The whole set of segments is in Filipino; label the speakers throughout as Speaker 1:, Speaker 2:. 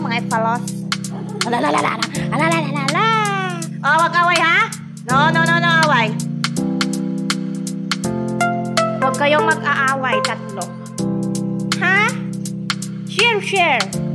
Speaker 1: mga Epalos. Alalalala, alalalala. Oh, wag away ha? No, no, no, no, away. Huwag kayong mag-aaway, tatlo. Ha? Share, share.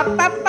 Speaker 1: Kecocotan